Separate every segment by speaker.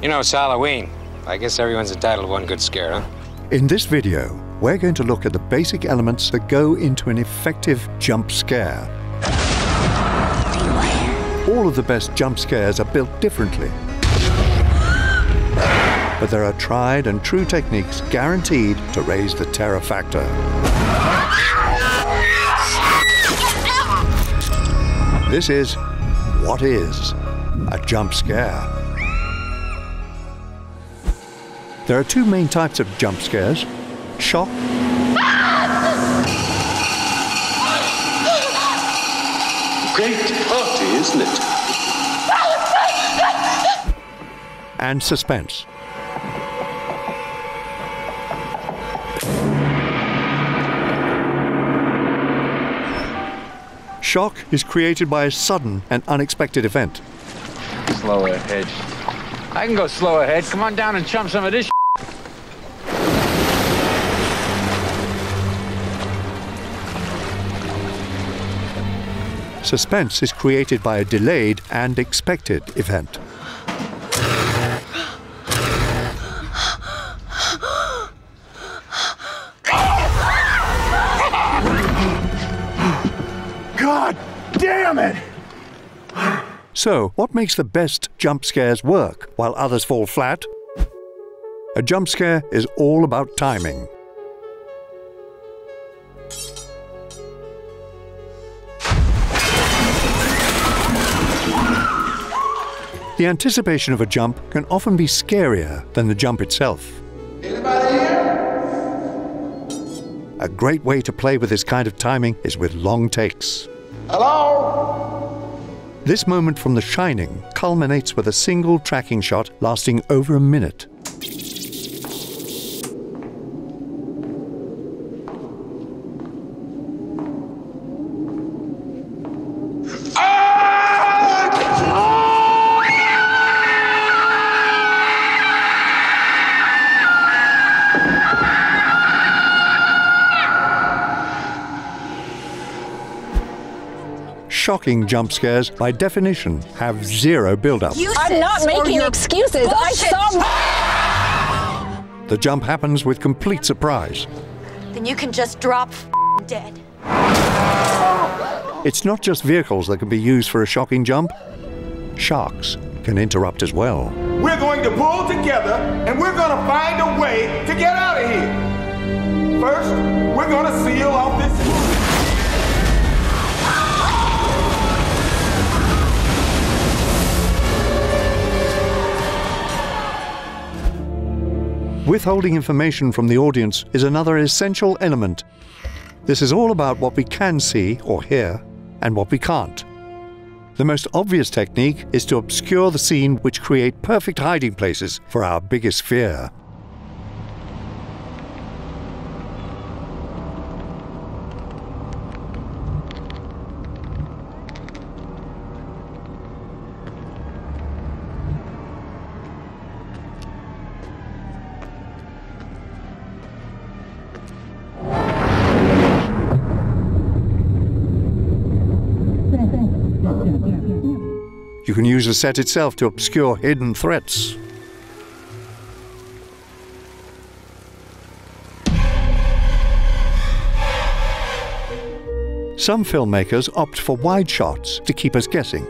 Speaker 1: You know, it's Halloween. I guess everyone's entitled to one good scare, huh?
Speaker 2: In this video, we're going to look at the basic elements that go into an effective jump scare. All of the best jump scares are built differently. But there are tried and true techniques guaranteed to raise the terror factor. This is what is a jump scare. There are two main types of jump scares shock
Speaker 3: Great party, isn't it?
Speaker 2: and suspense. Shock is created by a sudden and unexpected event.
Speaker 1: Slow ahead. I can go slow ahead. Come on down and chump some of this.
Speaker 2: Suspense is created by a delayed and expected event.
Speaker 4: God damn it!
Speaker 2: So, what makes the best jump scares work while others fall flat? A jump scare is all about timing. The anticipation of a jump can often be scarier than the jump itself.
Speaker 4: Anybody here?
Speaker 2: A great way to play with this kind of timing is with long takes.
Speaker 4: Hello?
Speaker 2: This moment from The Shining culminates with a single tracking shot lasting over a minute. Shocking jump scares, by definition, have zero build-up.
Speaker 5: I'm not making excuses. I saw.
Speaker 2: The jump happens with complete surprise.
Speaker 6: Then you can just drop dead.
Speaker 2: It's not just vehicles that can be used for a shocking jump. Sharks can interrupt as well.
Speaker 4: We're going to pull together and we're going to find a way to get out of here. First, we're going to seal off this.
Speaker 2: Withholding information from the audience is another essential element. This is all about what we can see or hear and what we can't. The most obvious technique is to obscure the scene which create perfect hiding places for our biggest fear. Can use the set itself to obscure hidden threats. Some filmmakers opt for wide shots to keep us guessing.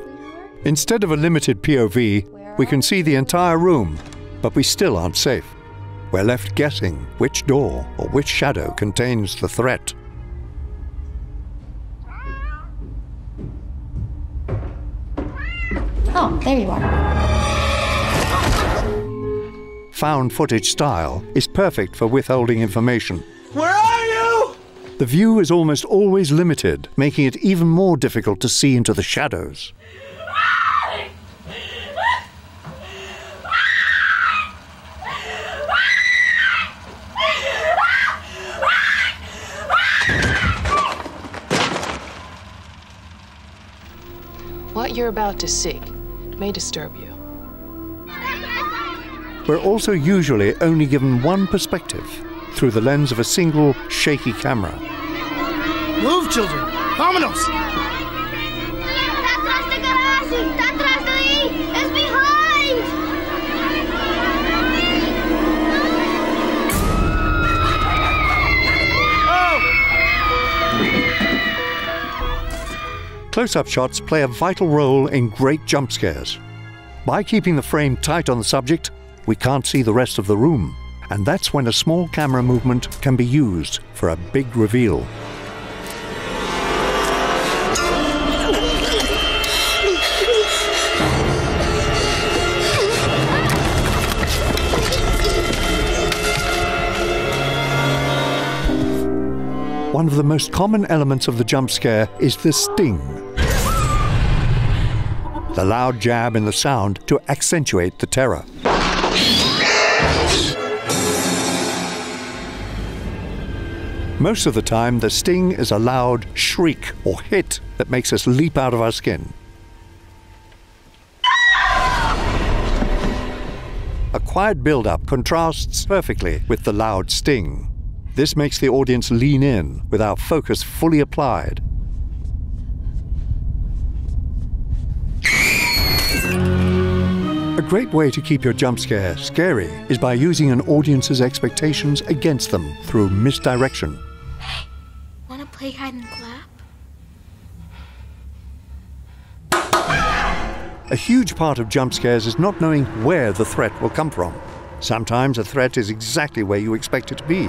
Speaker 2: Instead of a limited POV, we can see the entire room, but we still aren't safe. We're left guessing which door or which shadow contains the threat.
Speaker 6: Oh, there you are.
Speaker 2: Found footage style is perfect for withholding information.
Speaker 4: Where are you?
Speaker 2: The view is almost always limited, making it even more difficult to see into the shadows.
Speaker 7: What you're about to see may disturb you.
Speaker 2: We're also usually only given one perspective through the lens of a single shaky camera.
Speaker 8: Move, children! Vámonos!
Speaker 2: Close up shots play a vital role in great jump scares. By keeping the frame tight on the subject, we can't see the rest of the room, and that's when a small camera movement can be used for a big reveal. One of the most common elements of the jump scare is the sting. The loud jab in the sound to accentuate the terror. Most of the time, the sting is a loud shriek or hit that makes us leap out of our skin. A quiet build up contrasts perfectly with the loud sting. This makes the audience lean in with our focus fully applied. A great way to keep your jump scare scary is by using an audience's expectations against them through misdirection.
Speaker 6: Wanna play hide and clap?
Speaker 2: A huge part of jump scares is not knowing where the threat will come from. Sometimes a threat is exactly where you expect it to be.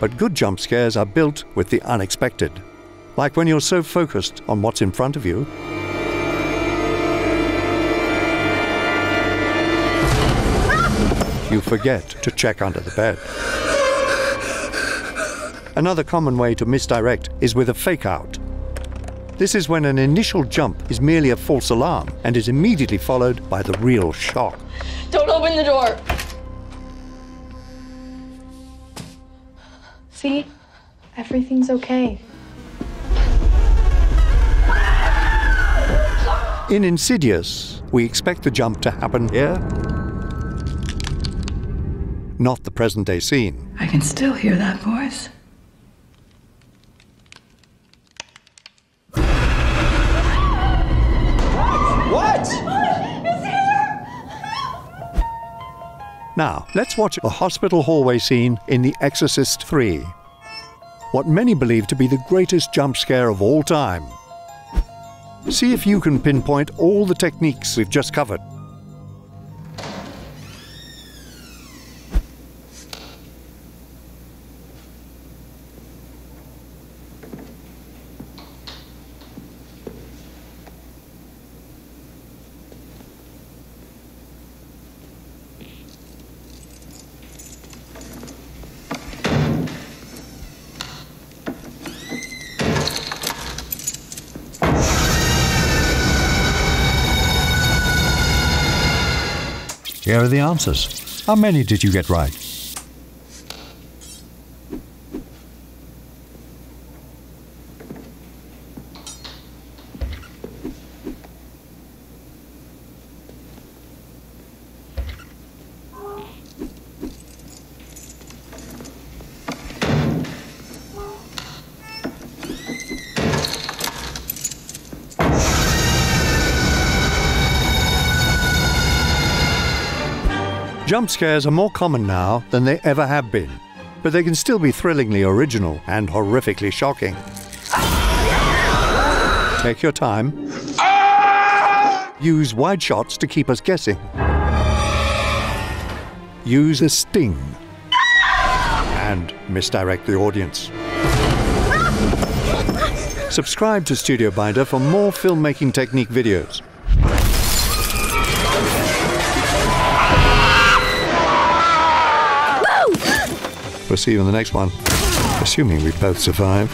Speaker 2: But good jump scares are built with the unexpected like when you're so focused on what's in front of you. You forget to check under the bed. Another common way to misdirect is with a fake out. This is when an initial jump is merely a false alarm and is immediately followed by the real shock.
Speaker 5: Don't open the door.
Speaker 7: See? Everything's okay.
Speaker 2: In Insidious, we expect the jump to happen here, not the present day scene.
Speaker 9: I can still hear that voice.
Speaker 2: Now, let's watch a hospital hallway scene in The Exorcist 3. What many believe to be the greatest jump scare of all time. See if you can pinpoint all the techniques we've just covered. Here are the answers. How many did you get right? Jump scares are more common now than they ever have been, but they can still be thrillingly original and horrifically shocking. Take your time. Use wide shots to keep us guessing. Use a sting. And misdirect the audience. Subscribe to StudioBinder for more filmmaking technique videos. We'll see you in the next one, assuming we both survive.